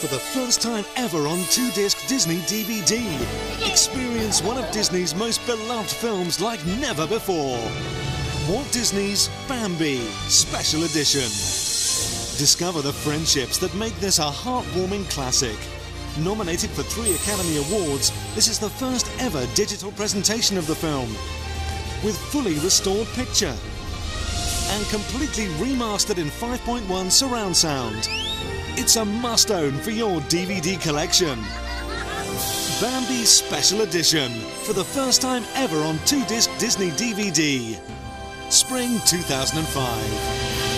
For the first time ever on two disc Disney DVD, experience one of Disney's most beloved films like never before. Walt Disney's Bambi Special Edition. Discover the friendships that make this a heartwarming classic. Nominated for three Academy Awards, this is the first ever digital presentation of the film. With fully restored picture and completely remastered in 5.1 surround sound. It's a must own for your DVD collection. Bambi Special Edition for the first time ever on two disc Disney DVD. Spring 2005.